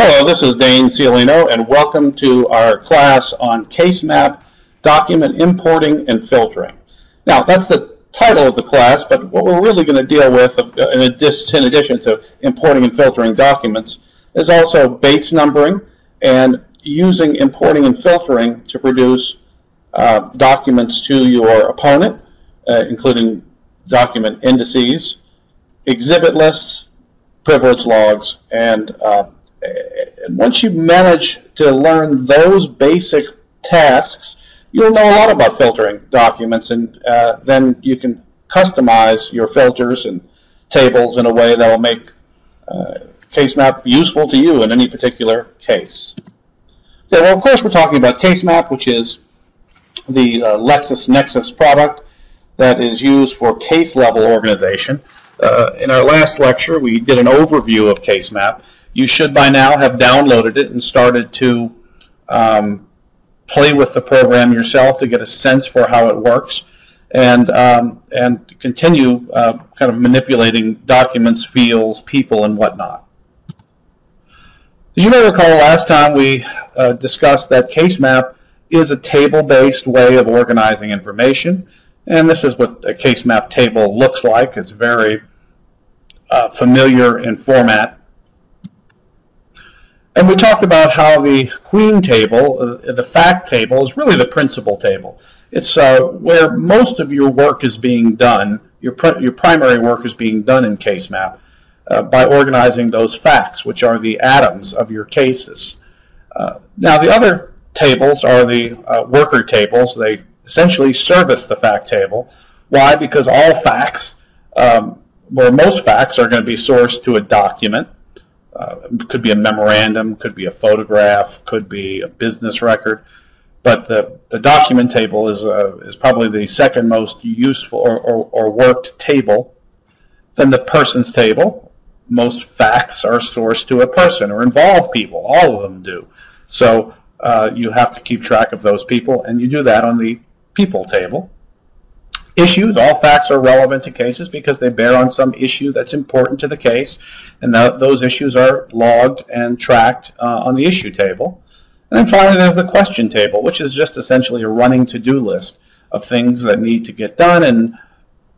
Hello, this is Dane Ciolino, and welcome to our class on CaseMap document importing and filtering. Now, that's the title of the class, but what we're really going to deal with, uh, in addition to importing and filtering documents, is also Bates numbering and using importing and filtering to produce uh, documents to your opponent, uh, including document indices, exhibit lists, privilege logs, and uh, and once you manage to learn those basic tasks, you'll know a lot about filtering documents, and uh, then you can customize your filters and tables in a way that will make uh, CaseMap useful to you in any particular case. Okay, well, of course, we're talking about CaseMap, which is the uh, LexisNexis product that is used for case-level organization. Uh, in our last lecture, we did an overview of CaseMap, you should by now have downloaded it and started to um, play with the program yourself to get a sense for how it works and, um, and continue uh, kind of manipulating documents, fields, people, and whatnot. As you may recall, last time we uh, discussed that CaseMap is a table-based way of organizing information, and this is what a CaseMap table looks like. It's very uh, familiar in format. And we talked about how the queen table, uh, the fact table, is really the principal table. It's uh, where most of your work is being done, your, pr your primary work is being done in CaseMap uh, by organizing those facts, which are the atoms of your cases. Uh, now the other tables are the uh, worker tables. They essentially service the fact table. Why? Because all facts, um, or most facts, are going to be sourced to a document uh, could be a memorandum, could be a photograph, could be a business record. But the, the document table is, uh, is probably the second most useful or, or, or worked table. Then the persons table, most facts are sourced to a person or involve people. All of them do. So uh, you have to keep track of those people, and you do that on the people table. Issues, all facts are relevant to cases because they bear on some issue that's important to the case, and those issues are logged and tracked uh, on the issue table. And then finally, there's the question table, which is just essentially a running to-do list of things that need to get done and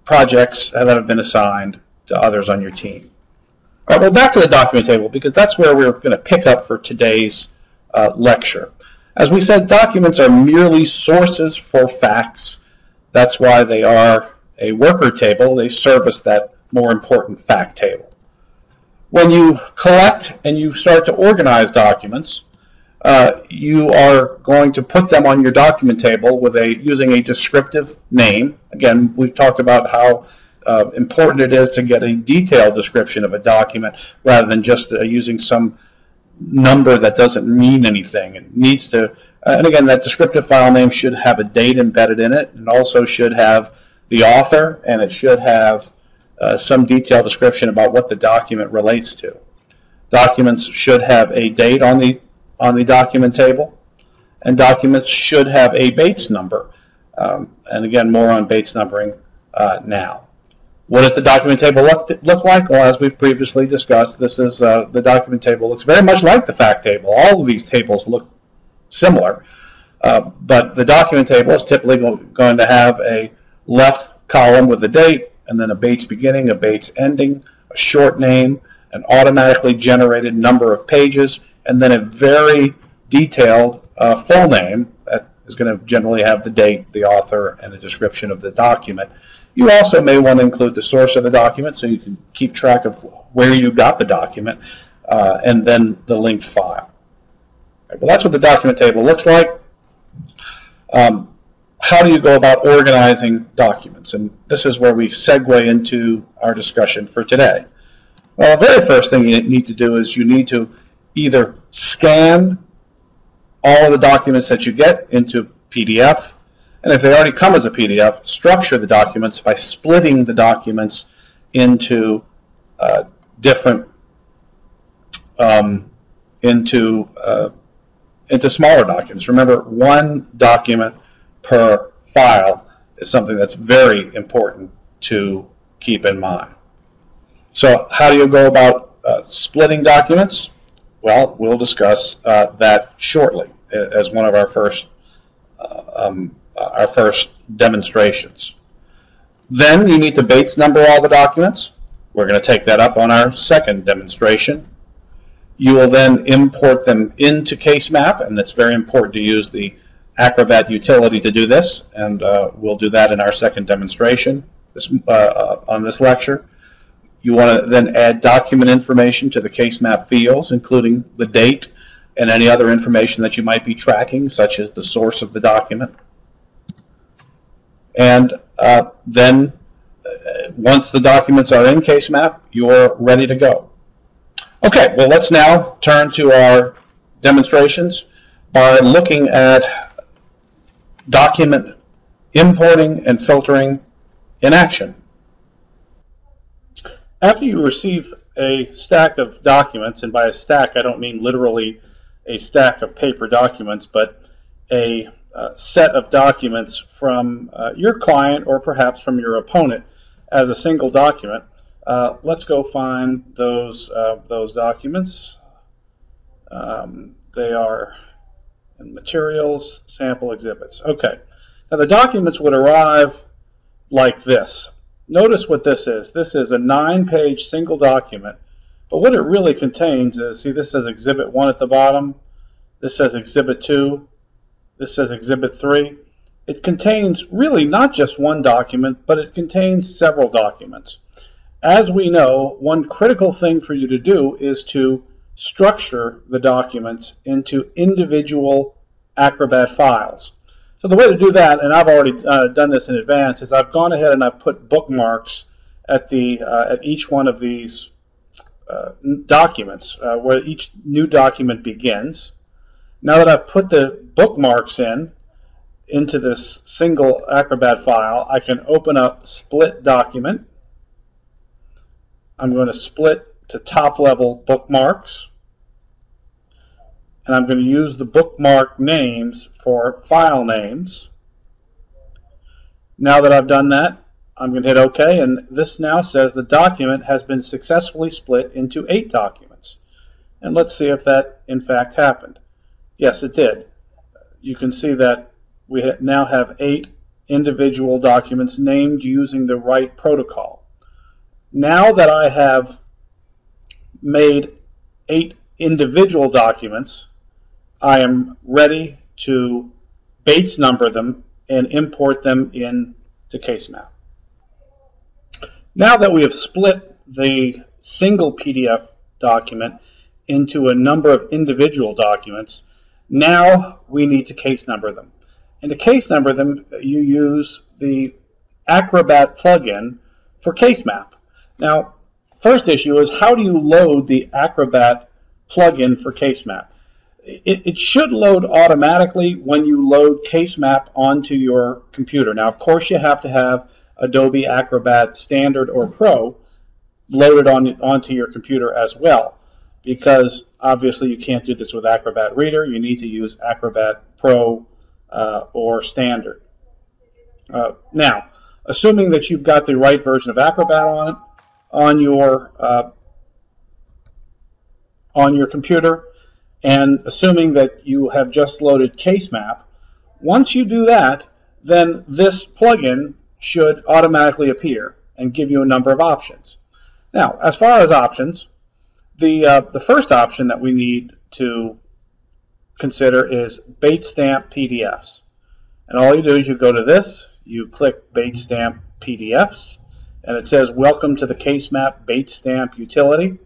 projects that have been assigned to others on your team. All right, well, back to the document table because that's where we're going to pick up for today's uh, lecture. As we said, documents are merely sources for facts that's why they are a worker table. They service that more important fact table. When you collect and you start to organize documents, uh, you are going to put them on your document table with a using a descriptive name. Again, we've talked about how uh, important it is to get a detailed description of a document rather than just uh, using some number that doesn't mean anything. It needs to uh, and again, that descriptive file name should have a date embedded in it. and also should have the author, and it should have uh, some detailed description about what the document relates to. Documents should have a date on the on the document table, and documents should have a Bates number. Um, and again, more on Bates numbering uh, now. What does the document table look, look like? Well, as we've previously discussed, this is uh, the document table looks very much like the fact table. All of these tables look similar. Uh, but the document table is typically going to have a left column with the date, and then a Bates beginning, a Bates ending, a short name, an automatically generated number of pages, and then a very detailed uh, full name that is going to generally have the date, the author, and a description of the document. You also may want to include the source of the document so you can keep track of where you got the document, uh, and then the linked file. Well, that's what the document table looks like. Um, how do you go about organizing documents? And this is where we segue into our discussion for today. Well, the very first thing you need to do is you need to either scan all of the documents that you get into PDF, and if they already come as a PDF, structure the documents by splitting the documents into uh, different um, into uh, into smaller documents. Remember, one document per file is something that's very important to keep in mind. So how do you go about uh, splitting documents? Well, we'll discuss uh, that shortly as one of our first uh, um, our first demonstrations. Then you need to Bates number all the documents. We're going to take that up on our second demonstration. You will then import them into CaseMap, and it's very important to use the Acrobat utility to do this, and uh, we'll do that in our second demonstration this, uh, uh on this lecture. You want to then add document information to the CaseMap fields, including the date and any other information that you might be tracking, such as the source of the document. And uh, then uh, once the documents are in CaseMap, you're ready to go. Okay, well let's now turn to our demonstrations by looking at document importing and filtering in action. After you receive a stack of documents, and by a stack I don't mean literally a stack of paper documents, but a uh, set of documents from uh, your client or perhaps from your opponent as a single document, uh, let's go find those uh, those documents. Um, they are in materials, sample exhibits. Okay. Now the documents would arrive like this. Notice what this is. This is a nine-page single document, but what it really contains is, see this says Exhibit 1 at the bottom, this says Exhibit 2, this says Exhibit 3. It contains really not just one document, but it contains several documents. As we know, one critical thing for you to do is to structure the documents into individual Acrobat files. So the way to do that, and I've already uh, done this in advance, is I've gone ahead and I've put bookmarks at the uh, at each one of these uh, documents uh, where each new document begins. Now that I've put the bookmarks in into this single Acrobat file, I can open up Split Document I'm going to split to top level bookmarks. And I'm going to use the bookmark names for file names. Now that I've done that, I'm going to hit OK, and this now says the document has been successfully split into eight documents. And let's see if that in fact happened. Yes, it did. You can see that we now have eight individual documents named using the right protocol now that I have made eight individual documents, I am ready to Bates number them and import them into CaseMap. Now that we have split the single PDF document into a number of individual documents, now we need to case number them. And to case number them, you use the Acrobat plugin for CaseMap. Now, first issue is how do you load the Acrobat plugin for CaseMap? It, it should load automatically when you load CaseMap onto your computer. Now, of course, you have to have Adobe Acrobat Standard or Pro loaded on onto your computer as well because obviously you can't do this with Acrobat Reader. You need to use Acrobat Pro uh, or Standard. Uh, now, assuming that you've got the right version of Acrobat on it, on your uh, on your computer and assuming that you have just loaded CaseMap, once you do that, then this plugin should automatically appear and give you a number of options. Now, as far as options, the, uh, the first option that we need to consider is Bates Stamp PDFs. And all you do is you go to this, you click Bates Stamp PDFs, and it says welcome to the CaseMap Bates Stamp utility.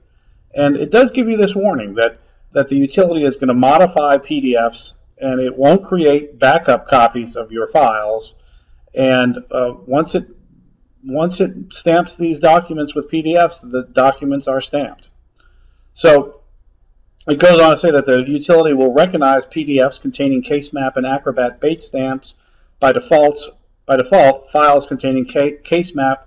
And it does give you this warning that, that the utility is going to modify PDFs and it won't create backup copies of your files. And uh, once it once it stamps these documents with PDFs, the documents are stamped. So it goes on to say that the utility will recognize PDFs containing CaseMap and Acrobat Bates stamps by default. By default, files containing CaseMap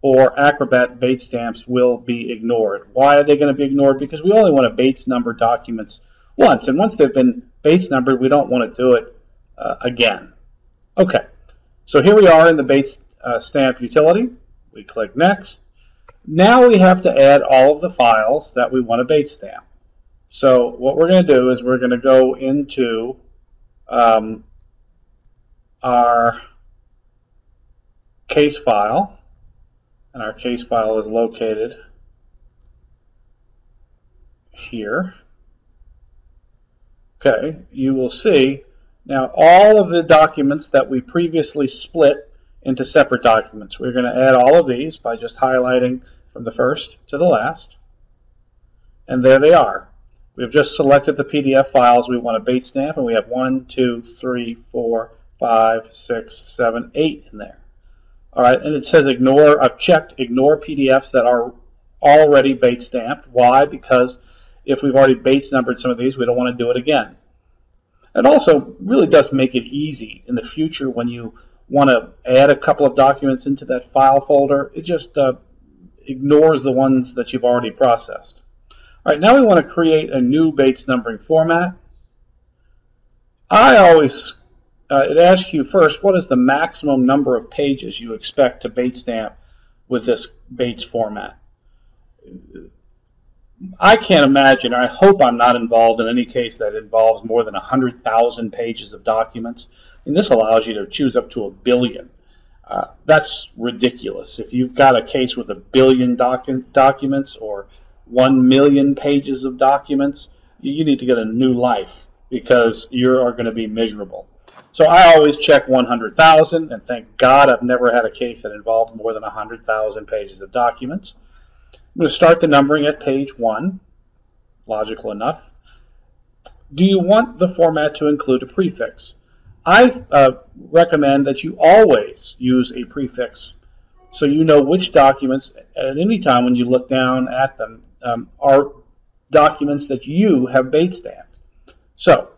or Acrobat Bates stamps will be ignored. Why are they going to be ignored? Because we only want to Bates number documents once, and once they've been Bates numbered, we don't want to do it uh, again. Okay, so here we are in the Bates uh, stamp utility. We click Next. Now we have to add all of the files that we want to Bates stamp. So what we're going to do is we're going to go into um, our case file, and our case file is located here. Okay, you will see now all of the documents that we previously split into separate documents. We're going to add all of these by just highlighting from the first to the last. And there they are. We've just selected the PDF files we want to Bates stamp, and we have one, two, three, four, five, six, seven, eight in there. All right, and it says ignore, I've checked ignore PDFs that are already Bates stamped. Why? Because if we've already Bates numbered some of these, we don't want to do it again. It also really does make it easy in the future when you want to add a couple of documents into that file folder. It just uh, ignores the ones that you've already processed. All right, now we want to create a new Bates numbering format. I always, uh, it asks you first, what is the maximum number of pages you expect to Bates stamp with this Bates format? I can't imagine, I hope I'm not involved in any case that involves more than 100,000 pages of documents. And this allows you to choose up to a billion. Uh, that's ridiculous. If you've got a case with a billion docu documents or 1 million pages of documents, you need to get a new life because you are going to be miserable. So I always check 100,000, and thank God I've never had a case that involved more than 100,000 pages of documents. I'm going to start the numbering at page 1. Logical enough. Do you want the format to include a prefix? I uh, recommend that you always use a prefix so you know which documents at any time when you look down at them um, are documents that you have Bates stamped. So,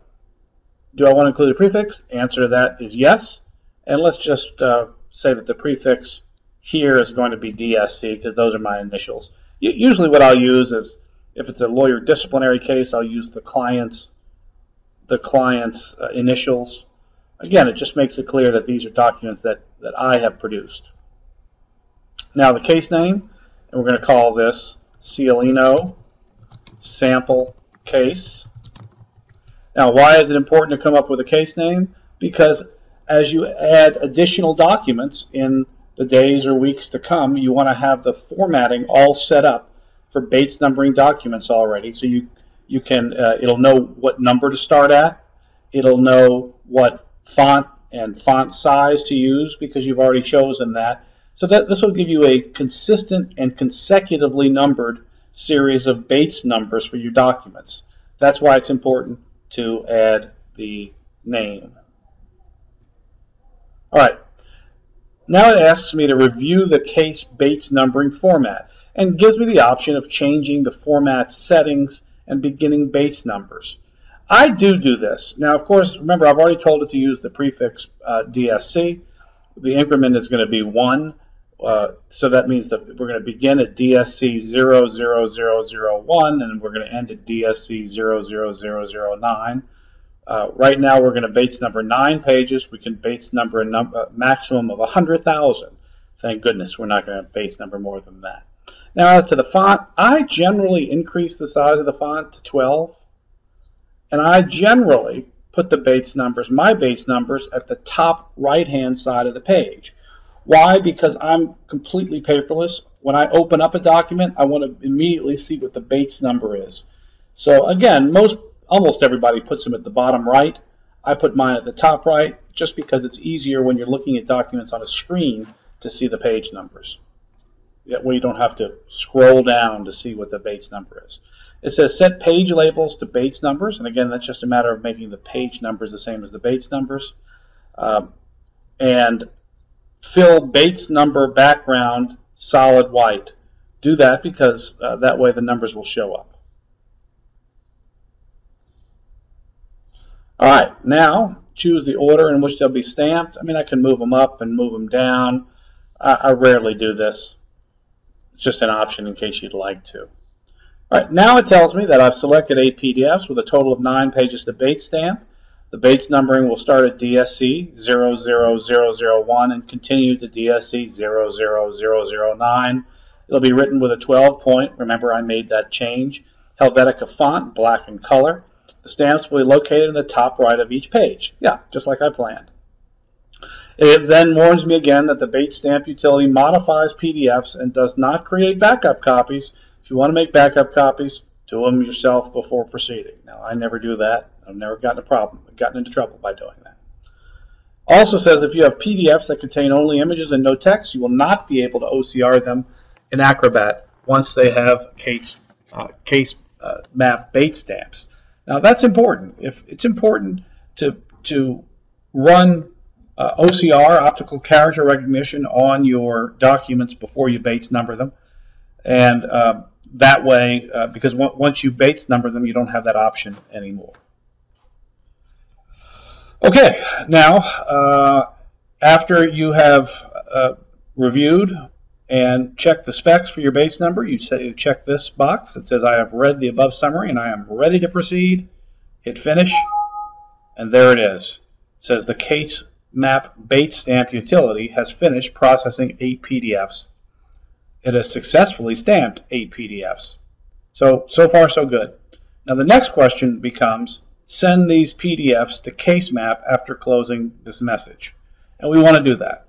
do I want to include a prefix? Answer to that is yes. And let's just uh, say that the prefix here is going to be DSC because those are my initials. Usually what I'll use is, if it's a lawyer disciplinary case, I'll use the client's, the client's uh, initials. Again, it just makes it clear that these are documents that, that I have produced. Now the case name, and we're going to call this Ciolino sample case. Now why is it important to come up with a case name? Because as you add additional documents in the days or weeks to come, you want to have the formatting all set up for Bates numbering documents already. So you you can uh, it'll know what number to start at. It'll know what font and font size to use because you've already chosen that. So that this will give you a consistent and consecutively numbered series of Bates numbers for your documents. That's why it's important to add the name. All right, now it asks me to review the case Bates numbering format and gives me the option of changing the format settings and beginning Bates numbers. I do do this. Now, of course, remember, I've already told it to use the prefix uh, DSC. The increment is going to be 1. Uh, so that means that we're going to begin at DSC 00001 and we're going to end at DSC 00009. Uh, right now, we're going to Bates number nine pages. We can Bates number a num uh, maximum of 100,000. Thank goodness we're not going to Bates number more than that. Now, as to the font, I generally increase the size of the font to 12. And I generally put the Bates numbers, my Bates numbers, at the top right-hand side of the page. Why? Because I'm completely paperless. When I open up a document, I want to immediately see what the Bates number is. So again, most almost everybody puts them at the bottom right. I put mine at the top right just because it's easier when you're looking at documents on a screen to see the page numbers. That way you don't have to scroll down to see what the Bates number is. It says set page labels to Bates numbers, and again, that's just a matter of making the page numbers the same as the Bates numbers. Um, and fill Bates number background solid white. Do that because uh, that way the numbers will show up. All right, now choose the order in which they'll be stamped. I mean, I can move them up and move them down. I, I rarely do this. It's just an option in case you'd like to. All right, now it tells me that I've selected eight PDFs with a total of nine pages to Bates stamp. The Bates numbering will start at DSC 00001 and continue to DSC 00009. It'll be written with a 12 point. Remember, I made that change. Helvetica font, black in color. The stamps will be located in the top right of each page. Yeah, just like I planned. It then warns me again that the Bates stamp utility modifies PDFs and does not create backup copies. If you want to make backup copies, do them yourself before proceeding. Now, I never do that. I've never gotten a problem, gotten into trouble by doing that. Also says if you have PDFs that contain only images and no text, you will not be able to OCR them in Acrobat once they have case, uh, case uh, map Bates stamps. Now that's important. If it's important to to run uh, OCR, optical character recognition, on your documents before you Bates number them, and um, that way, uh, because once you Bates number them, you don't have that option anymore. Okay, now uh, after you have uh, reviewed and checked the specs for your Bates number, you, say, you check this box that says I have read the above summary and I am ready to proceed. Hit finish, and there it is. It says the case map Bates stamp utility has finished processing eight PDFs it has successfully stamped eight PDFs. So, so far so good. Now the next question becomes, send these PDFs to CaseMap after closing this message. And we want to do that.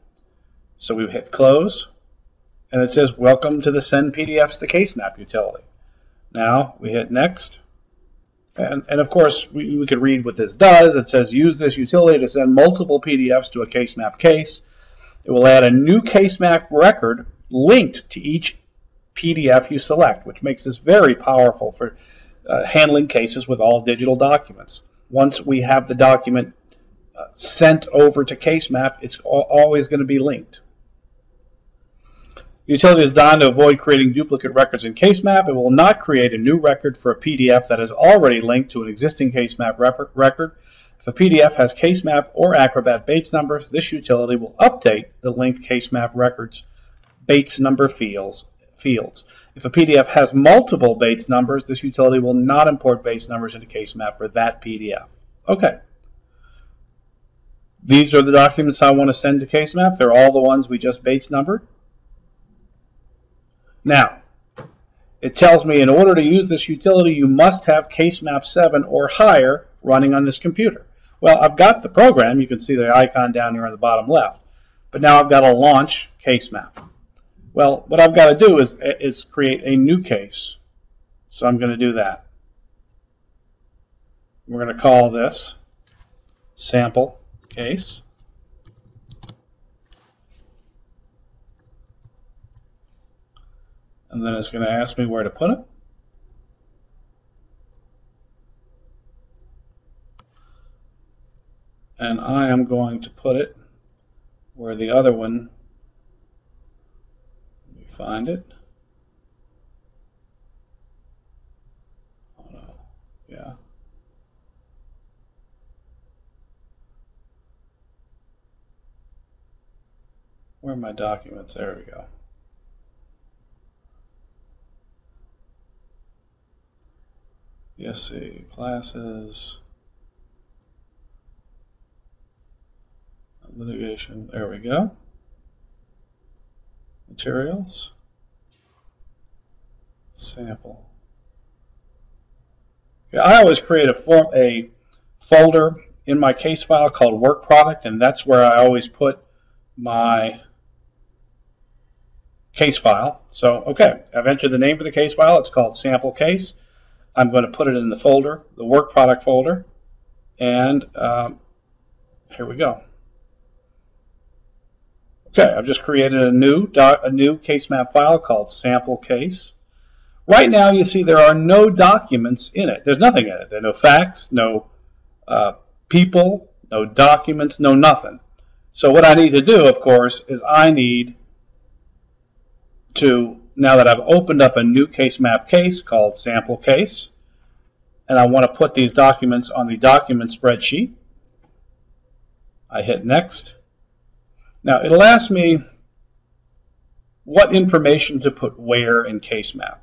So we hit close, and it says, welcome to the send PDFs to CaseMap utility. Now we hit next. And, and of course, we, we could read what this does. It says, use this utility to send multiple PDFs to a CaseMap case. It will add a new CaseMap record linked to each PDF you select, which makes this very powerful for uh, handling cases with all digital documents. Once we have the document uh, sent over to CaseMap, it's always going to be linked. The utility is designed to avoid creating duplicate records in CaseMap. It will not create a new record for a PDF that is already linked to an existing CaseMap record. If a PDF has CaseMap or Acrobat Bates numbers, this utility will update the linked CaseMap records Bates number fields. fields. If a PDF has multiple Bates numbers, this utility will not import Bates numbers into CaseMap for that PDF. Okay. These are the documents I want to send to CaseMap. They're all the ones we just Bates numbered. Now, it tells me in order to use this utility, you must have CaseMap 7 or higher running on this computer. Well, I've got the program. You can see the icon down here on the bottom left. But now I've got to launch CaseMap. Well, what I've got to do is, is create a new case. So I'm going to do that. We're going to call this sample case. And then it's going to ask me where to put it. And I am going to put it where the other one find it. Oh no, yeah. Where are my documents? There we go. ESC classes, litigation, there we go materials, sample. Okay, I always create a, form, a folder in my case file called work product, and that's where I always put my case file. So, okay, I've entered the name for the case file. It's called sample case. I'm going to put it in the folder, the work product folder, and um, here we go. Okay, I've just created a new a new case map file called sample case. Right now, you see there are no documents in it. There's nothing in it. There are no facts, no uh, people, no documents, no nothing. So what I need to do, of course, is I need to, now that I've opened up a new case map case called sample case, and I want to put these documents on the document spreadsheet, I hit next. Now, it'll ask me what information to put where in case map.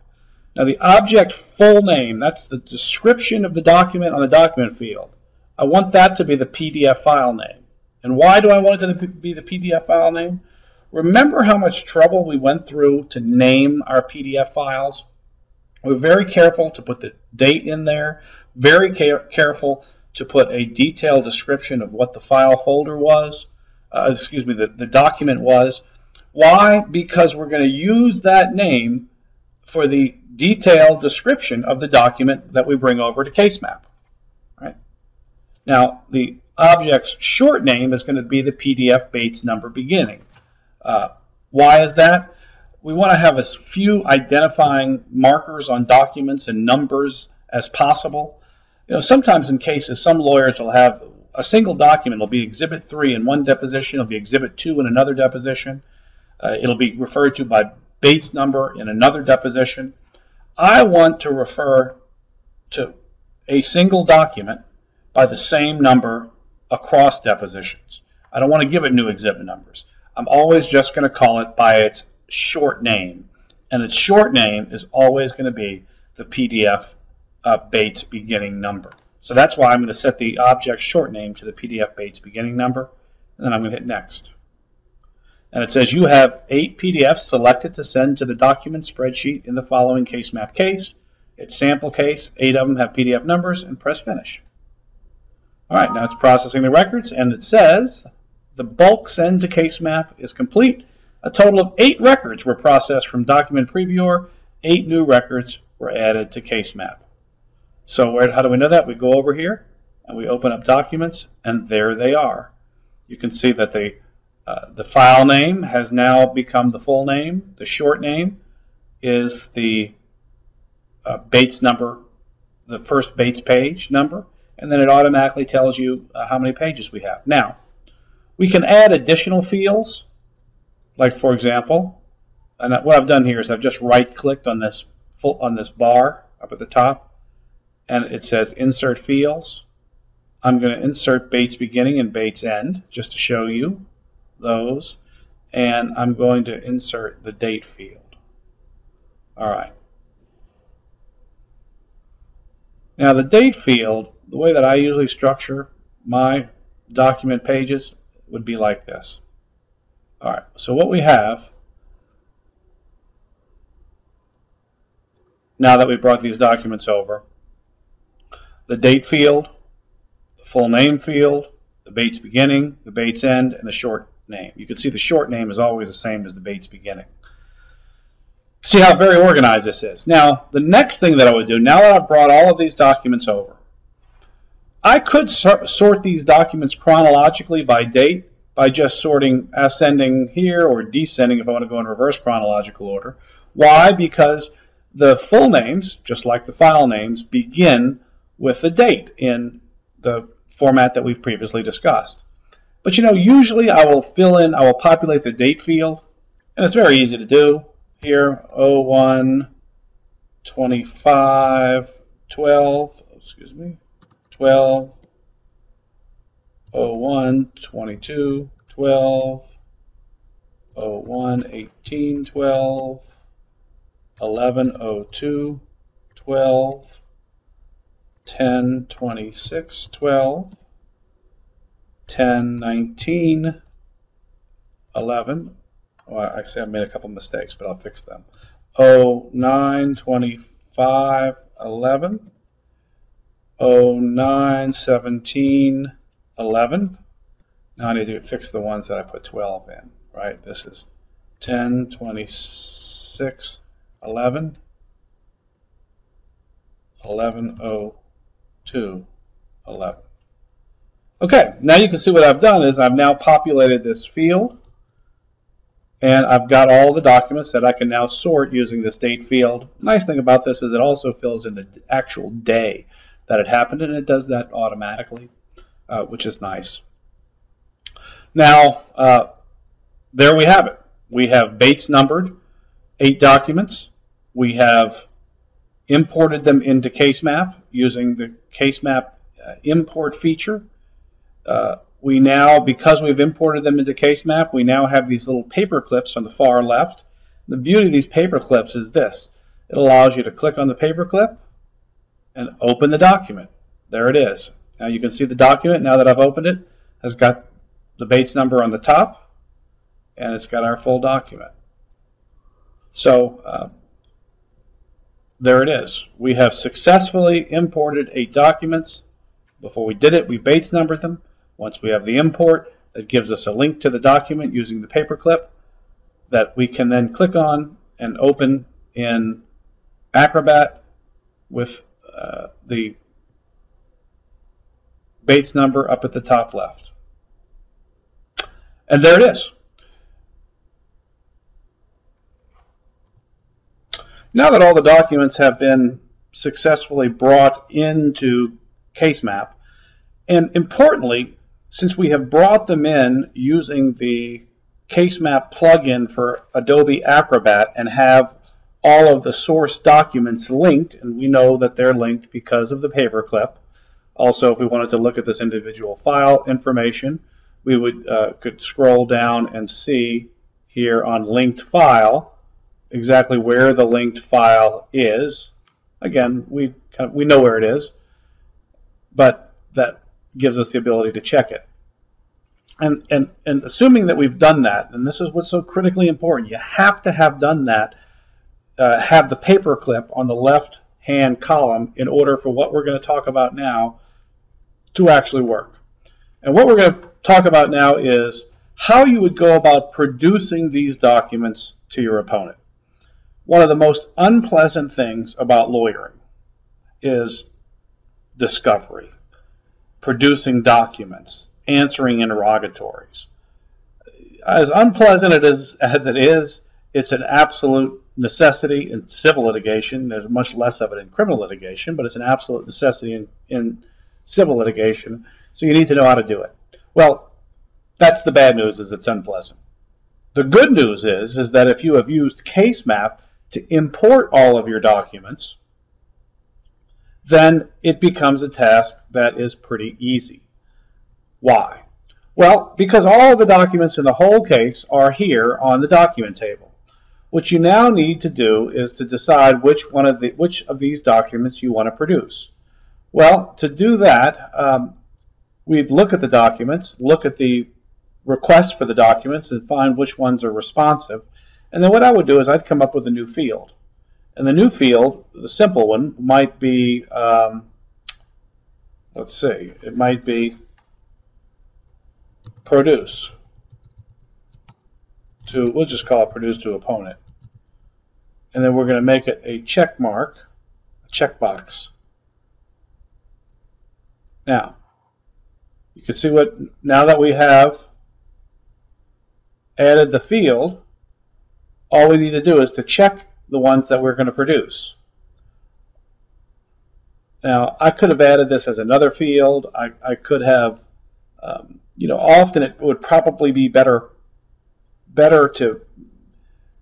Now, the object full name, that's the description of the document on the document field. I want that to be the PDF file name. And why do I want it to be the PDF file name? Remember how much trouble we went through to name our PDF files? We're very careful to put the date in there, very care careful to put a detailed description of what the file folder was, uh, excuse me, the, the document was. Why? Because we're going to use that name for the detailed description of the document that we bring over to CaseMap. Right? Now, the object's short name is going to be the PDF Bates number beginning. Uh, why is that? We want to have as few identifying markers on documents and numbers as possible. You know, sometimes in cases, some lawyers will have a single document will be Exhibit 3 in one deposition, it'll be Exhibit 2 in another deposition. Uh, it'll be referred to by Bates number in another deposition. I want to refer to a single document by the same number across depositions. I don't want to give it new exhibit numbers. I'm always just going to call it by its short name. And its short name is always going to be the PDF uh, Bates beginning number. So that's why I'm going to set the object short name to the PDF Bates beginning number, and then I'm going to hit next. And it says you have eight PDFs selected to send to the document spreadsheet in the following case map case. It's sample case, eight of them have PDF numbers, and press finish. All right, now it's processing the records, and it says the bulk send to case map is complete. A total of eight records were processed from document previewer. Eight new records were added to case map. So where, how do we know that? We go over here and we open up documents and there they are. You can see that the, uh, the file name has now become the full name. The short name is the uh, Bates number, the first Bates page number, and then it automatically tells you uh, how many pages we have. Now, we can add additional fields, like for example, and what I've done here is I've just right-clicked on this full, on this bar up at the top, and it says insert fields. I'm going to insert Bates beginning and Bates end just to show you those. And I'm going to insert the date field. All right. Now the date field, the way that I usually structure my document pages would be like this. All right, so what we have, now that we brought these documents over, the date field, the full name field, the Bates beginning, the Bates end, and the short name. You can see the short name is always the same as the Bates beginning. See how very organized this is. Now, the next thing that I would do, now that I've brought all of these documents over, I could sort these documents chronologically by date by just sorting ascending here or descending if I want to go in reverse chronological order. Why? Because the full names, just like the file names, begin with the date in the format that we've previously discussed. But you know, usually I will fill in, I will populate the date field, and it's very easy to do. Here, 01, 25, 12, excuse me, 12, 01, 22, 12, 01, 18, 12, 11, 02, 12, 10, 26, 12, 10, 19, 11. Well, actually, I made a couple mistakes, but I'll fix them. 09, 25, 11. 09, 17, 11. Now I need to fix the ones that I put 12 in, right? This is 10, 26, 11, 11, 0, 2, 11. Okay, now you can see what I've done is I've now populated this field and I've got all the documents that I can now sort using this date field. Nice thing about this is it also fills in the actual day that it happened and it does that automatically, uh, which is nice. Now, uh, there we have it. We have Bates numbered eight documents. We have imported them into CaseMap using the CaseMap uh, import feature. Uh, we now, because we've imported them into CaseMap, we now have these little paper clips on the far left. The beauty of these paper clips is this. It allows you to click on the paper clip and open the document. There it is. Now you can see the document, now that I've opened it, has got the Bates number on the top, and it's got our full document. So uh, there it is. We have successfully imported eight documents. Before we did it, we Bates numbered them. Once we have the import, that gives us a link to the document using the paperclip that we can then click on and open in Acrobat with uh, the Bates number up at the top left. And there it is. Now that all the documents have been successfully brought into CaseMap, and importantly, since we have brought them in using the CaseMap plugin for Adobe Acrobat and have all of the source documents linked, and we know that they're linked because of the paperclip. Also, if we wanted to look at this individual file information, we would uh, could scroll down and see here on linked file exactly where the linked file is. Again, we kind of, we know where it is, but that gives us the ability to check it. And, and, and assuming that we've done that, and this is what's so critically important, you have to have done that, uh, have the paperclip on the left hand column in order for what we're going to talk about now to actually work. And what we're going to talk about now is how you would go about producing these documents to your opponent. One of the most unpleasant things about lawyering is discovery, producing documents, answering interrogatories. As unpleasant it is, as it is, it's an absolute necessity in civil litigation. There's much less of it in criminal litigation, but it's an absolute necessity in, in civil litigation. So you need to know how to do it. Well, that's the bad news is it's unpleasant. The good news is, is that if you have used CaseMap to import all of your documents, then it becomes a task that is pretty easy. Why? Well, because all of the documents in the whole case are here on the document table. What you now need to do is to decide which one of the which of these documents you want to produce. Well, to do that, um, we'd look at the documents, look at the requests for the documents, and find which ones are responsive. And then what I would do is I'd come up with a new field. And the new field, the simple one, might be, um, let's see, it might be produce to, we'll just call it produce to opponent. And then we're going to make it a check mark, a checkbox. Now, you can see what, now that we have added the field, all we need to do is to check the ones that we're going to produce. Now, I could have added this as another field. I, I could have, um, you know, often it would probably be better better to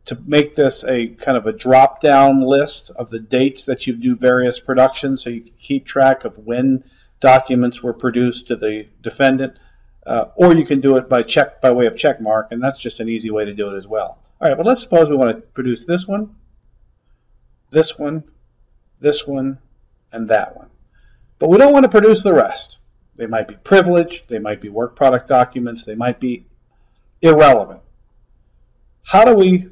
to make this a kind of a drop-down list of the dates that you do various productions so you can keep track of when documents were produced to the defendant. Uh, or you can do it by check by way of check mark, and that's just an easy way to do it as well. All right, well, let's suppose we want to produce this one, this one, this one, and that one. But we don't want to produce the rest. They might be privileged, they might be work product documents, they might be irrelevant. How do we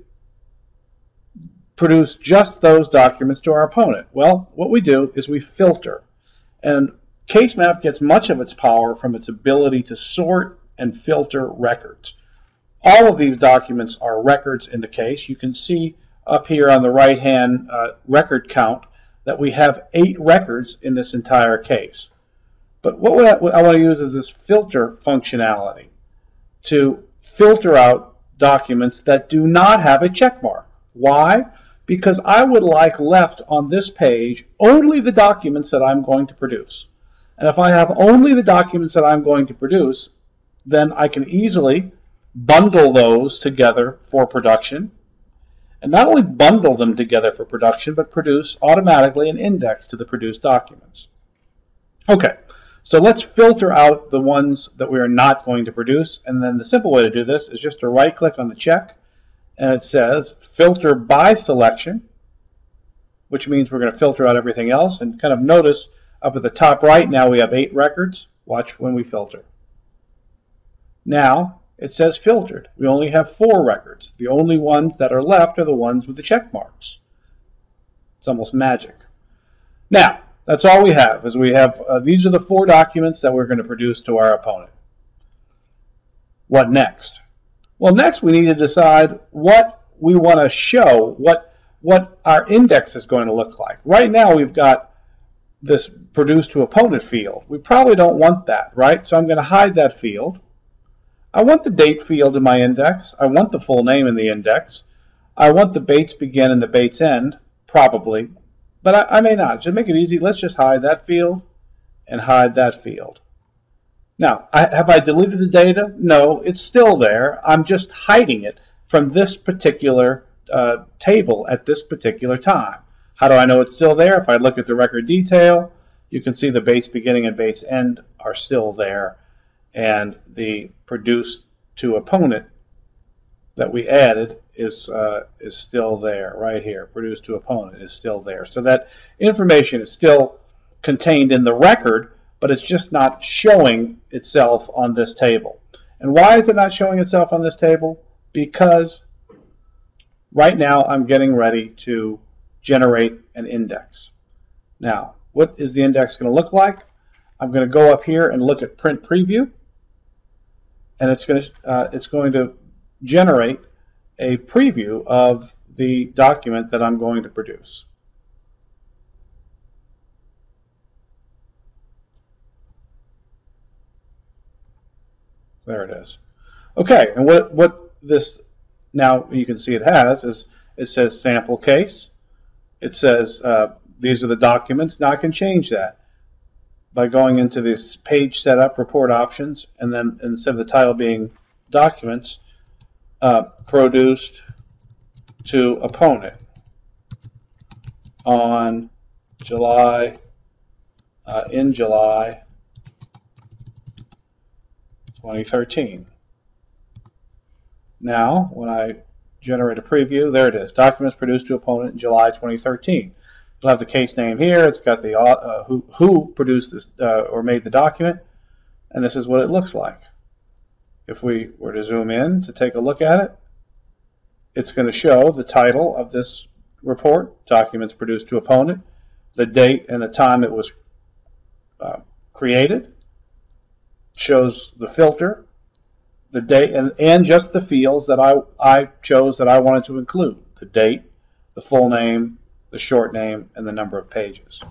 produce just those documents to our opponent? Well, what we do is we filter. And CaseMap gets much of its power from its ability to sort and filter records. All of these documents are records in the case. You can see up here on the right hand uh, record count that we have eight records in this entire case. But what, I, what I want to use is this filter functionality to filter out documents that do not have a check mark. Why? Because I would like left on this page only the documents that I'm going to produce. And if I have only the documents that I'm going to produce, then I can easily bundle those together for production, and not only bundle them together for production, but produce automatically an index to the produced documents. Okay, so let's filter out the ones that we are not going to produce, and then the simple way to do this is just to right-click on the check, and it says filter by selection, which means we're going to filter out everything else, and kind of notice up at the top right now we have eight records. Watch when we filter. Now, it says filtered. We only have four records. The only ones that are left are the ones with the check marks. It's almost magic. Now, that's all we have, is we have, uh, these are the four documents that we're going to produce to our opponent. What next? Well, next we need to decide what we want to show, what, what our index is going to look like. Right now we've got this produce to opponent field. We probably don't want that, right? So I'm going to hide that field. I want the date field in my index. I want the full name in the index. I want the Bates begin and the Bates end, probably. But I, I may not. To make it easy, let's just hide that field and hide that field. Now, I, have I deleted the data? No, it's still there. I'm just hiding it from this particular uh, table at this particular time. How do I know it's still there? If I look at the record detail, you can see the Bates beginning and Bates end are still there. And the produce to opponent that we added is, uh, is still there right here. Produce to opponent is still there. So that information is still contained in the record, but it's just not showing itself on this table. And why is it not showing itself on this table? Because right now I'm getting ready to generate an index. Now, what is the index going to look like? I'm going to go up here and look at print preview, and it's going to uh, it's going to generate a preview of the document that I'm going to produce. There it is. Okay, and what what this now you can see it has is it says sample case it says uh, these are the documents. Now I can change that by going into this page setup, report options, and then instead of the title being documents, uh, produced to opponent on July, uh, in July 2013. Now, when I generate a preview. There it is. Documents produced to opponent in July 2013. You'll have the case name here. It's got the uh, who, who produced this uh, or made the document. And this is what it looks like. If we were to zoom in to take a look at it, it's going to show the title of this report, Documents Produced to Opponent, the date and the time it was uh, created, shows the filter, the date, and, and just the fields that I, I chose that I wanted to include. The date, the full name, the short name, and the number of pages.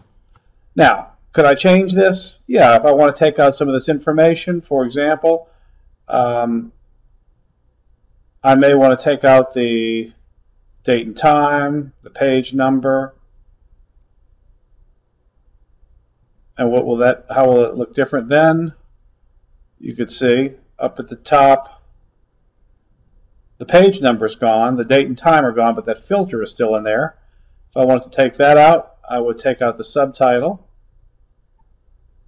Now, could I change this? Yeah, if I want to take out some of this information, for example, um, I may want to take out the date and time, the page number, and what will that, how will it look different then? You could see up at the top. The page number is gone, the date and time are gone, but that filter is still in there. If I wanted to take that out, I would take out the subtitle.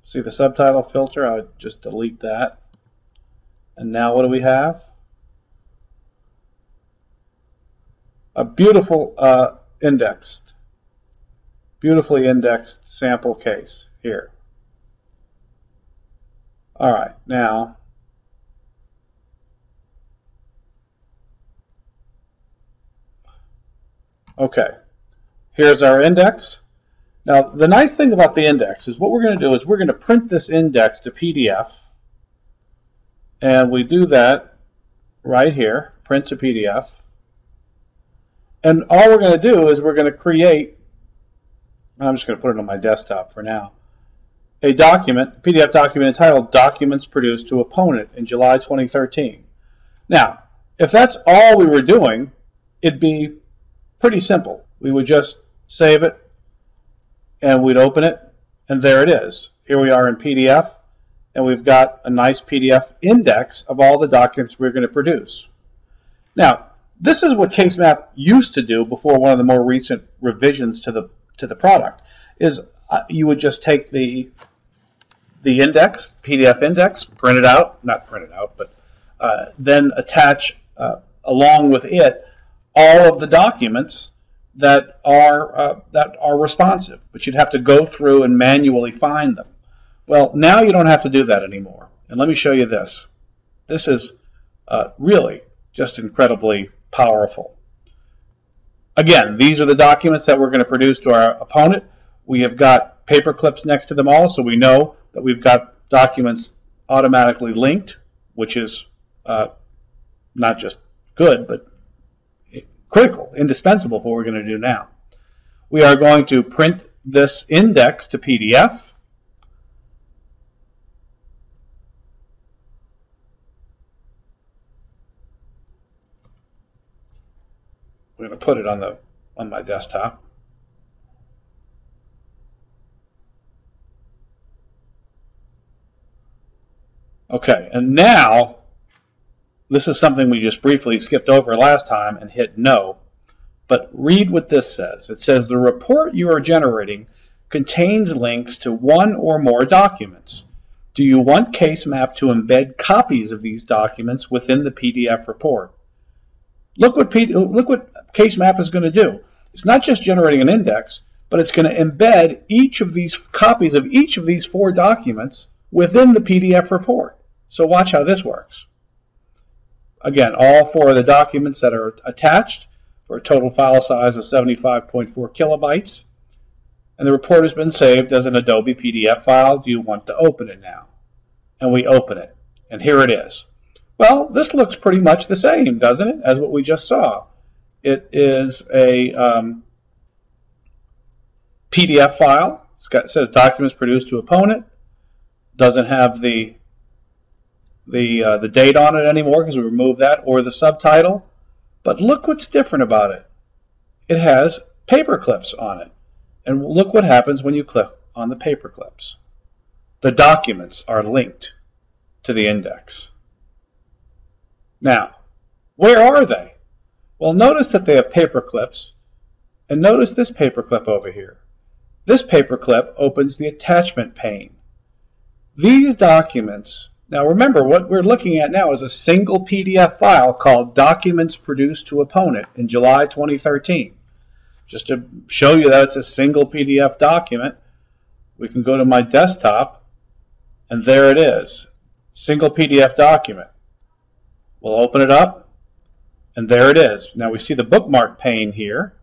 See the subtitle filter? I would just delete that. And now what do we have? A beautiful uh, indexed, beautifully indexed sample case here. All right, now Okay, here's our index. Now, the nice thing about the index is what we're going to do is we're going to print this index to PDF. And we do that right here, print to PDF. And all we're going to do is we're going to create, I'm just going to put it on my desktop for now, a document, PDF document entitled Documents Produced to Opponent in July 2013. Now, if that's all we were doing, it'd be Pretty simple. We would just save it and we'd open it and there it is. Here we are in PDF and we've got a nice PDF index of all the documents we're going to produce. Now, this is what CaseMap used to do before one of the more recent revisions to the to the product is uh, you would just take the the index, PDF index, print it out, not print it out, but uh, then attach uh, along with it all of the documents that are uh, that are responsive, but you'd have to go through and manually find them. Well, now you don't have to do that anymore. And let me show you this. This is uh, really just incredibly powerful. Again, these are the documents that we're going to produce to our opponent. We have got paper clips next to them all, so we know that we've got documents automatically linked, which is uh, not just good, but critical, indispensable for what we're going to do now. We are going to print this index to PDF. We're going to put it on the on my desktop. Okay, and now this is something we just briefly skipped over last time and hit no. But read what this says. It says the report you are generating contains links to one or more documents. Do you want CaseMap to embed copies of these documents within the PDF report? Look what, P look what CaseMap is going to do. It's not just generating an index, but it's going to embed each of these copies of each of these four documents within the PDF report. So watch how this works. Again, all four of the documents that are attached for a total file size of 75.4 kilobytes. And the report has been saved as an Adobe PDF file. Do you want to open it now? And we open it. And here it is. Well, this looks pretty much the same, doesn't it, as what we just saw. It is a um, PDF file. Got, it says documents produced to opponent. Doesn't have the the uh, the date on it anymore because we removed that, or the subtitle. But look what's different about it. It has paper clips on it. And look what happens when you click on the paper clips. The documents are linked to the index. Now, where are they? Well, notice that they have paper clips, and notice this paper clip over here. This paper clip opens the attachment pane. These documents now remember, what we're looking at now is a single PDF file called Documents Produced to Opponent in July 2013. Just to show you that it's a single PDF document, we can go to my desktop, and there it is, single PDF document. We'll open it up, and there it is. Now we see the bookmark pane here.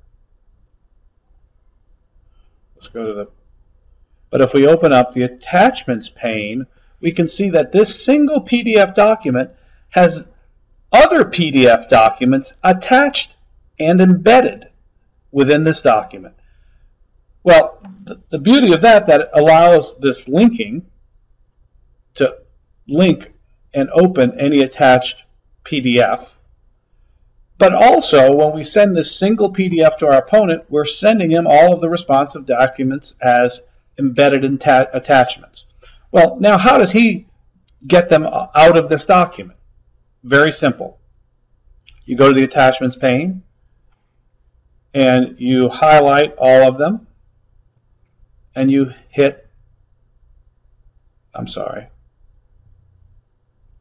Let's go to the, but if we open up the attachments pane, we can see that this single PDF document has other PDF documents attached and embedded within this document. Well, the, beauty of that, that allows this linking to link and open any attached PDF. But also, when we send this single PDF to our opponent, we're sending him all of the responsive documents as embedded attachments. Well, now how does he get them out of this document? Very simple. You go to the attachments pane and you highlight all of them and you hit, I'm sorry,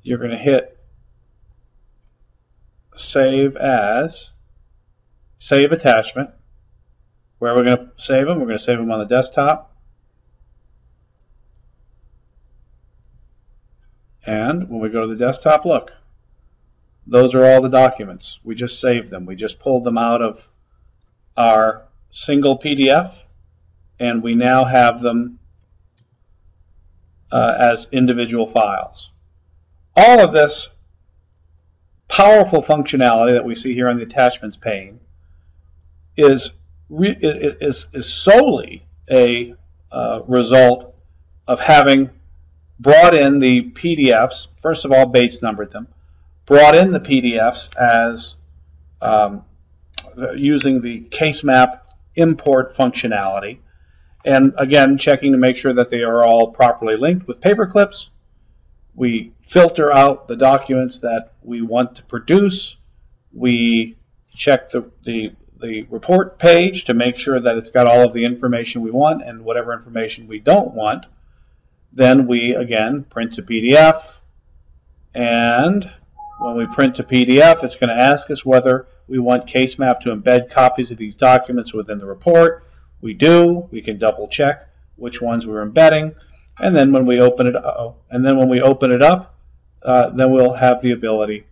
you're going to hit save as, save attachment. Where are we going to save them? We're going to save them on the desktop. And when we go to the desktop, look, those are all the documents. We just saved them. We just pulled them out of our single PDF, and we now have them uh, as individual files. All of this powerful functionality that we see here on the attachments pane is, is, is solely a uh, result of having brought in the PDFs, first of all, Bates numbered them, brought in the PDFs as um, using the CaseMap import functionality, and again, checking to make sure that they are all properly linked with paper clips. We filter out the documents that we want to produce. We check the, the, the report page to make sure that it's got all of the information we want and whatever information we don't want. Then we, again, print to PDF. And when we print to PDF, it's going to ask us whether we want CaseMap to embed copies of these documents within the report. We do. We can double check which ones we're embedding. And then when we open it, uh -oh, and then when we open it up, uh, then we'll have the ability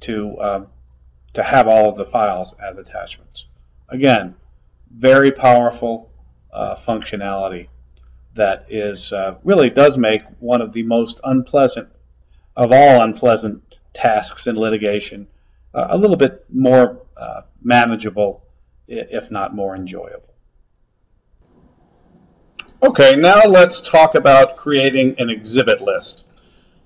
to um, to have all of the files as attachments. Again, very powerful uh, functionality that is uh, really does make one of the most unpleasant of all unpleasant tasks in litigation uh, a little bit more uh, manageable, if not more enjoyable. Okay, now let's talk about creating an exhibit list.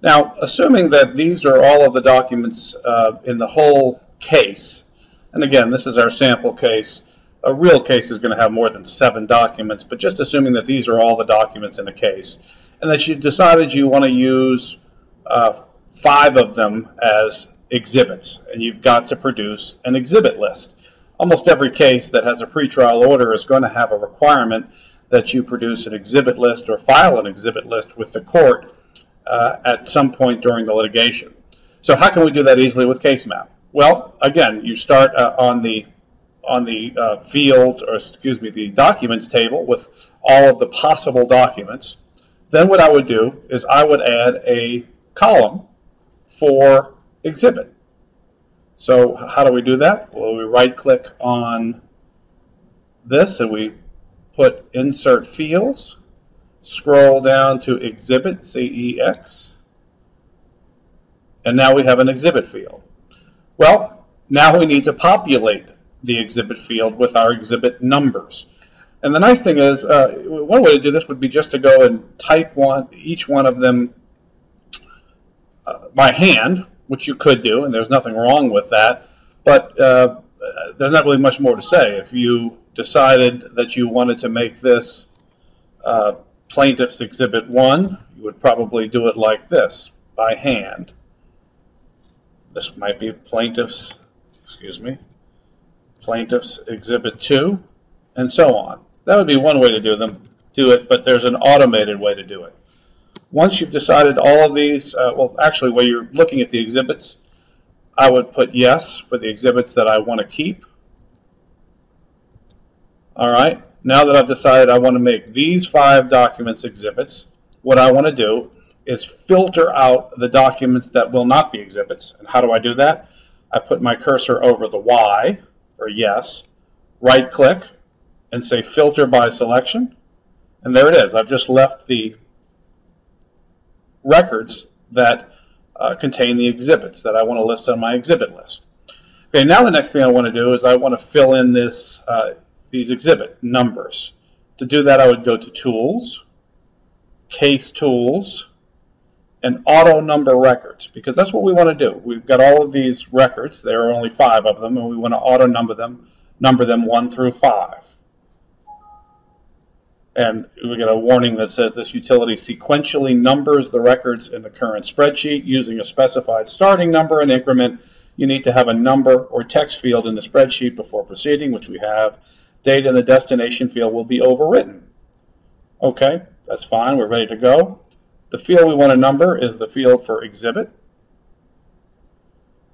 Now, assuming that these are all of the documents uh, in the whole case, and again, this is our sample case, a real case is going to have more than seven documents, but just assuming that these are all the documents in the case, and that you decided you want to use uh, five of them as exhibits, and you've got to produce an exhibit list. Almost every case that has a pretrial order is going to have a requirement that you produce an exhibit list or file an exhibit list with the court uh, at some point during the litigation. So how can we do that easily with CaseMap? Well, again, you start uh, on the on the uh, field, or excuse me, the documents table with all of the possible documents. Then what I would do is I would add a column for exhibit. So how do we do that? Well, we right click on this and we put insert fields Scroll down to exhibit, CEX, and now we have an exhibit field. Well, now we need to populate the exhibit field with our exhibit numbers. And the nice thing is, uh, one way to do this would be just to go and type one, each one of them uh, by hand, which you could do, and there's nothing wrong with that. But uh, there's not really much more to say. If you decided that you wanted to make this uh, Plaintiff's Exhibit 1, you would probably do it like this, by hand. This might be Plaintiff's, excuse me, Plaintiff's Exhibit 2, and so on. That would be one way to do them, do it, but there's an automated way to do it. Once you've decided all of these, uh, well, actually, while you're looking at the exhibits, I would put yes for the exhibits that I want to keep. All right. Now that I've decided I want to make these five documents exhibits, what I want to do is filter out the documents that will not be exhibits. And how do I do that? I put my cursor over the Y yes, right click, and say filter by selection. And there it is. I've just left the records that uh, contain the exhibits that I want to list on my exhibit list. Okay, now the next thing I want to do is I want to fill in this uh, these exhibit numbers. To do that, I would go to Tools, Case Tools, and Auto Number Records, because that's what we want to do. We've got all of these records. There are only five of them, and we want to auto number them, number them one through five. And we get a warning that says this utility sequentially numbers the records in the current spreadsheet using a specified starting number and increment. You need to have a number or text field in the spreadsheet before proceeding, which we have Data in the destination field will be overwritten. Okay, that's fine. We're ready to go. The field we want to number is the field for exhibit.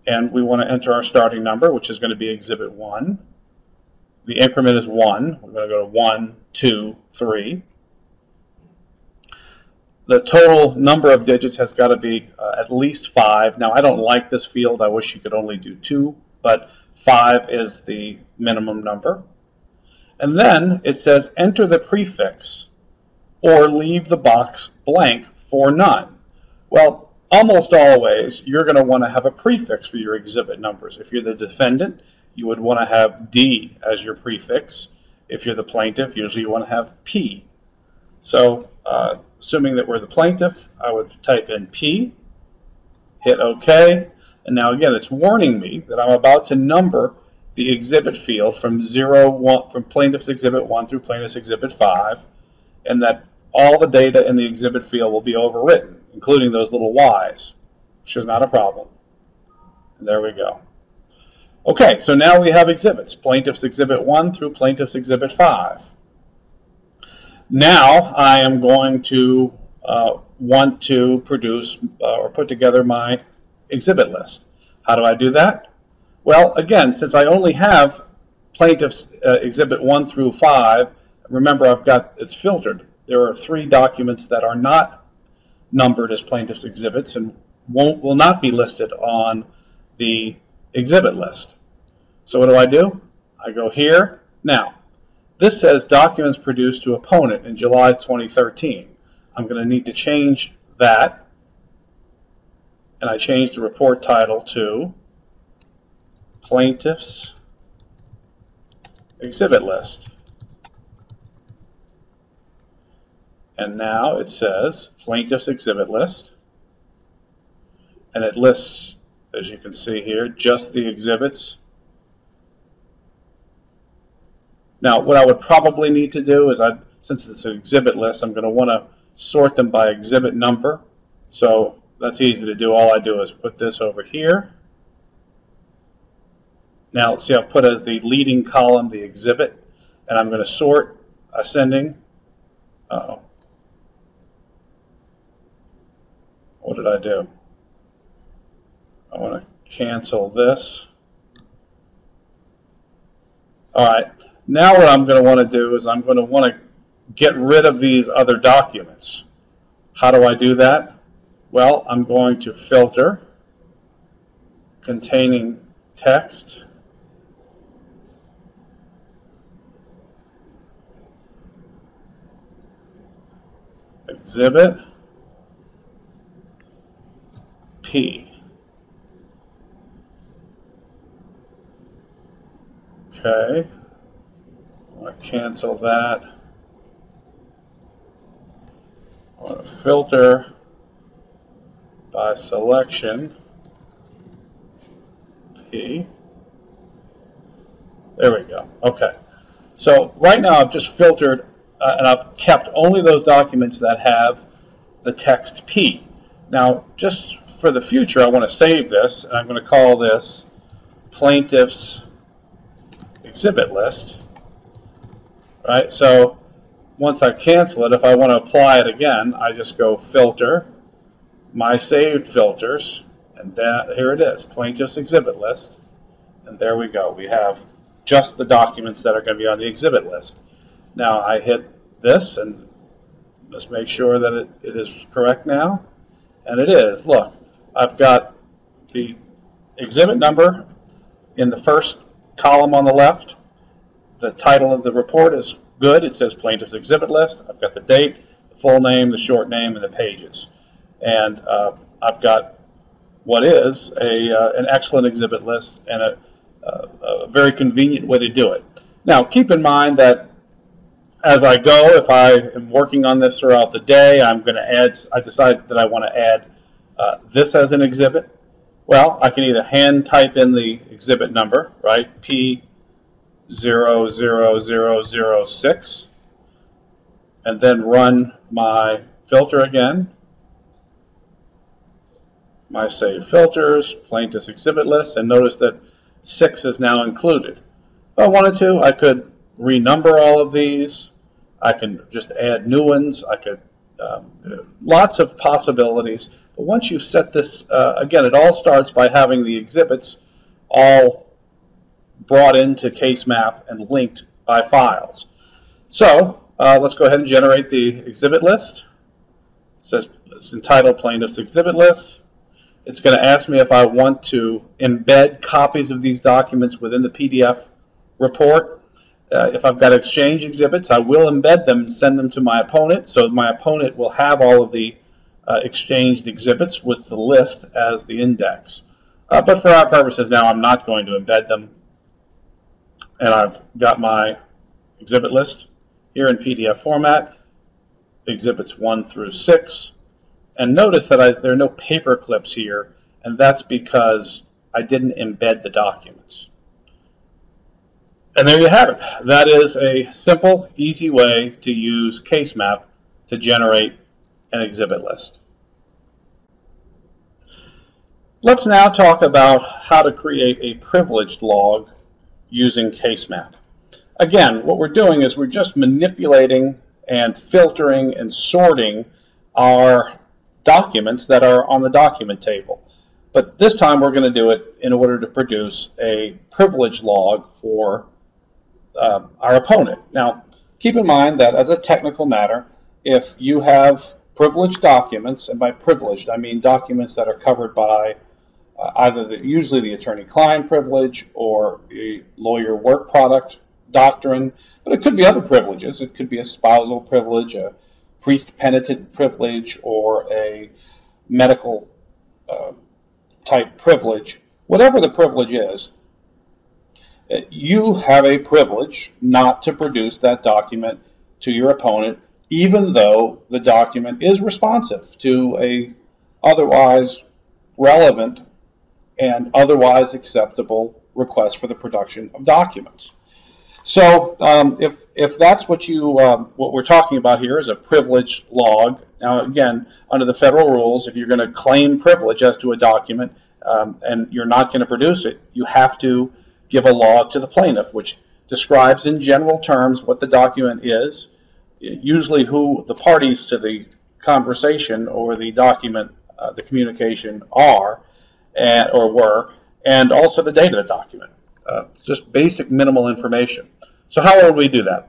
And we want to enter our starting number, which is going to be exhibit 1. The increment is 1. We're going to go to 1, 2, 3. The total number of digits has got to be uh, at least 5. Now, I don't like this field. I wish you could only do 2, but 5 is the minimum number. And then it says enter the prefix or leave the box blank for none. Well, almost always you're going to want to have a prefix for your exhibit numbers. If you're the defendant, you would want to have D as your prefix. If you're the plaintiff, usually you want to have P. So, uh, assuming that we're the plaintiff, I would type in P, hit OK, and now again it's warning me that I'm about to number the exhibit field from zero one from plaintiff's exhibit one through plaintiff's exhibit five, and that all the data in the exhibit field will be overwritten, including those little y's, which is not a problem. And there we go. Okay, so now we have exhibits, plaintiff's exhibit 1 through plaintiff's exhibit 5. Now I am going to uh, want to produce uh, or put together my exhibit list. How do I do that? Well, again, since I only have plaintiffs uh, exhibit 1 through 5, remember I've got it's filtered. There are three documents that are not numbered as plaintiffs exhibits and won't will not be listed on the exhibit list. So what do I do? I go here Now, this says documents produced to opponent in July 2013. I'm going to need to change that. And I change the report title to Plaintiffs Exhibit List. And now it says Plaintiffs Exhibit List. And it lists, as you can see here, just the exhibits. Now, what I would probably need to do is, I, since it's an exhibit list, I'm going to want to sort them by exhibit number. So that's easy to do. All I do is put this over here. Now, see, I've put as the leading column the exhibit, and I'm going to sort ascending. Uh oh What did I do? I want to cancel this. All right, now what I'm going to want to do is I'm going to want to get rid of these other documents. How do I do that? Well, I'm going to filter containing text. Exhibit. P. Okay. I want to cancel that. I want to filter by selection P. There we go. Okay. So right now I've just filtered uh, and I've kept only those documents that have the text P. Now, just for the future, I want to save this, and I'm going to call this plaintiff's exhibit list. Right, so once I cancel it, if I want to apply it again, I just go filter, my saved filters, and that, here it is, plaintiff's exhibit list. And there we go. We have just the documents that are going to be on the exhibit list. Now I hit this and let's make sure that it, it is correct now. And it is. Look, I've got the exhibit number in the first column on the left. The title of the report is good. It says plaintiff's exhibit list. I've got the date, the full name, the short name, and the pages. And uh, I've got what is a, uh, an excellent exhibit list and a, a very convenient way to do it. Now, keep in mind that as I go, if I am working on this throughout the day, I'm going to add, I decide that I want to add uh, this as an exhibit? Well, I can either hand type in the exhibit number, right, P00006, and then run my filter again, my save filters, plaintiff's exhibit list, and notice that 6 is now included. If I wanted to, I could renumber all of these. I can just add new ones. I could um, lots of possibilities. But once you've set this, uh, again, it all starts by having the exhibits all brought into CaseMap and linked by files. So uh, let's go ahead and generate the exhibit list. It says it's entitled Plaintiff's Exhibit List. It's going to ask me if I want to embed copies of these documents within the PDF report. Uh, if I've got exchange exhibits, I will embed them and send them to my opponent. So my opponent will have all of the uh, exchanged exhibits with the list as the index. Uh, but for our purposes now, I'm not going to embed them. And I've got my exhibit list here in PDF format, exhibits 1 through 6. And notice that I, there are no paper clips here, and that's because I didn't embed the documents. And there you have it. That is a simple, easy way to use CaseMap to generate an exhibit list. Let's now talk about how to create a privileged log using CaseMap. Again, what we're doing is we're just manipulating and filtering and sorting our documents that are on the document table. But this time we're going to do it in order to produce a privilege log for uh, our opponent. Now, keep in mind that as a technical matter, if you have privileged documents, and by privileged I mean documents that are covered by uh, either the, usually the attorney-client privilege or the lawyer work product doctrine, but it could be other privileges. It could be a spousal privilege, a priest penitent privilege, or a medical uh, type privilege. Whatever the privilege is, you have a privilege not to produce that document to your opponent, even though the document is responsive to a otherwise relevant and otherwise acceptable request for the production of documents. So um, if, if that's what you um, what we're talking about here is a privilege log. Now again, under the federal rules, if you're going to claim privilege as to a document um, and you're not going to produce it, you have to give a log to the plaintiff, which describes in general terms what the document is, usually who the parties to the conversation or the document, uh, the communication are, and, or were, and also the date of the document. Uh, just basic minimal information. So how would we do that?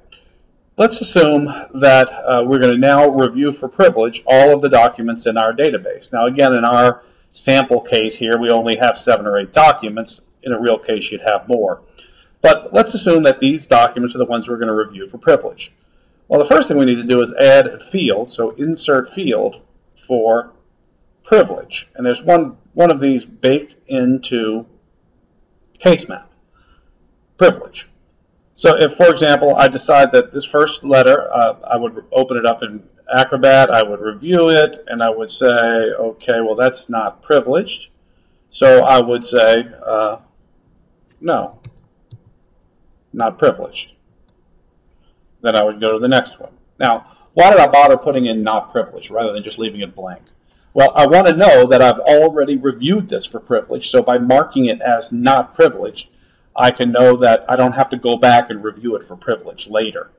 Let's assume that uh, we're going to now review for privilege all of the documents in our database. Now again, in our sample case here, we only have seven or eight documents. In a real case, you'd have more. But let's assume that these documents are the ones we're going to review for privilege. Well, the first thing we need to do is add a field, so insert field for privilege. And there's one, one of these baked into CaseMap, privilege. So if, for example, I decide that this first letter, uh, I would open it up in Acrobat, I would review it, and I would say, okay, well, that's not privileged. So I would say, uh, no, not privileged. Then I would go to the next one. Now, why did I bother putting in not privileged rather than just leaving it blank? Well, I want to know that I've already reviewed this for privilege, so by marking it as not privileged, I can know that I don't have to go back and review it for privilege later.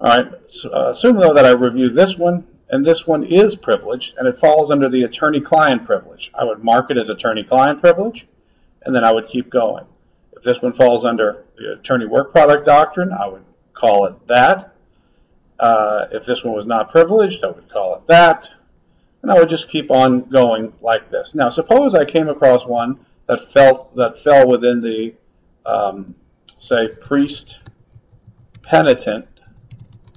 All right, so, uh, assume though that I review this one, and this one is privileged, and it falls under the attorney-client privilege. I would mark it as attorney-client privilege, and then I would keep going. If this one falls under the attorney work product doctrine, I would call it that. Uh, if this one was not privileged, I would call it that. And I would just keep on going like this. Now, suppose I came across one that felt that fell within the, um, say, priest penitent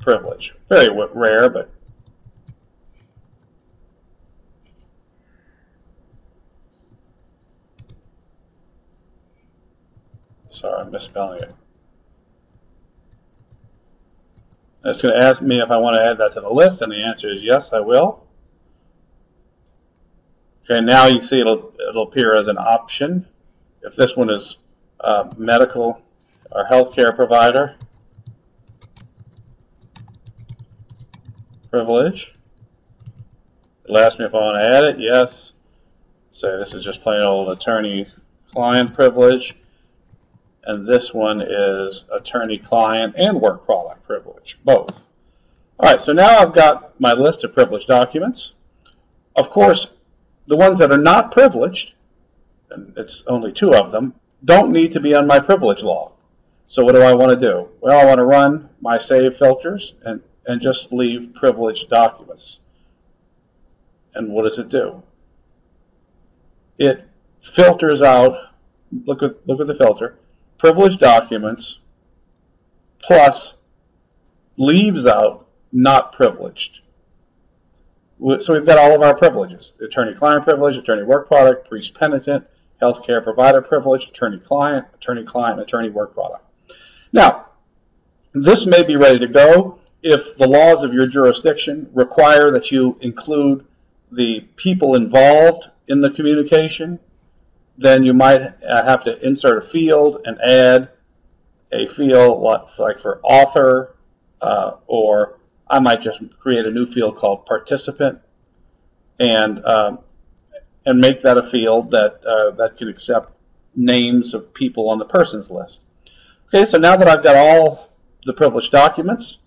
privilege. Very rare, but sorry, I'm misspelling it. It's going to ask me if I want to add that to the list, and the answer is yes, I will. Okay, now you see it'll, it'll appear as an option. If this one is medical or healthcare provider, privilege. It'll ask me if I want to add it. Yes. Say this is just plain old attorney-client privilege and this one is attorney-client and work product privilege, both. All right, so now I've got my list of privileged documents. Of course, the ones that are not privileged, and it's only two of them, don't need to be on my privilege log. So what do I want to do? Well, I want to run my save filters and, and just leave privileged documents. And what does it do? It filters out, look at, look at the filter, privileged documents plus leaves out not privileged. So we've got all of our privileges. Attorney-client privilege, attorney-work product, priest-penitent, healthcare provider privilege, attorney-client, attorney-client, attorney-work product. Now, this may be ready to go if the laws of your jurisdiction require that you include the people involved in the communication then you might uh, have to insert a field and add a field like for author, uh, or I might just create a new field called participant and um, and make that a field that uh, that can accept names of people on the persons list. Okay, so now that I've got all the privileged documents,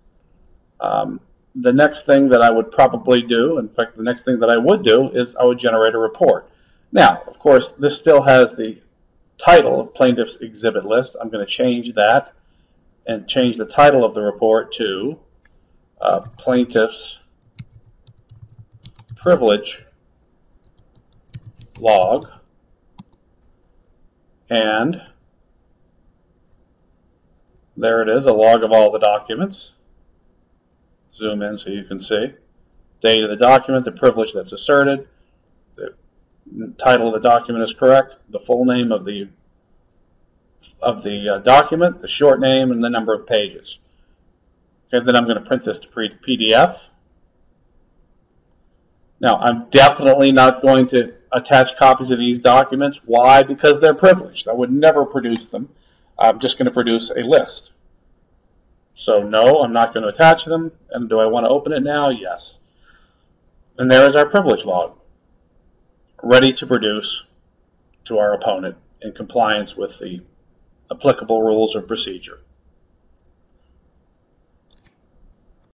um, the next thing that I would probably do, in fact, the next thing that I would do is I would generate a report. Now, of course, this still has the title of Plaintiff's Exhibit List. I'm going to change that and change the title of the report to uh, Plaintiff's Privilege Log and There it is, a log of all the documents. Zoom in so you can see. Date of the document, the privilege that's asserted, the title of the document is correct, the full name of the of the uh, document, the short name, and the number of pages. Okay, then I'm going to print this to PDF. Now, I'm definitely not going to attach copies of these documents. Why? Because they're privileged. I would never produce them. I'm just going to produce a list. So no, I'm not going to attach them. And do I want to open it now? Yes. And there is our privilege log, ready to produce to our opponent in compliance with the applicable rules of procedure.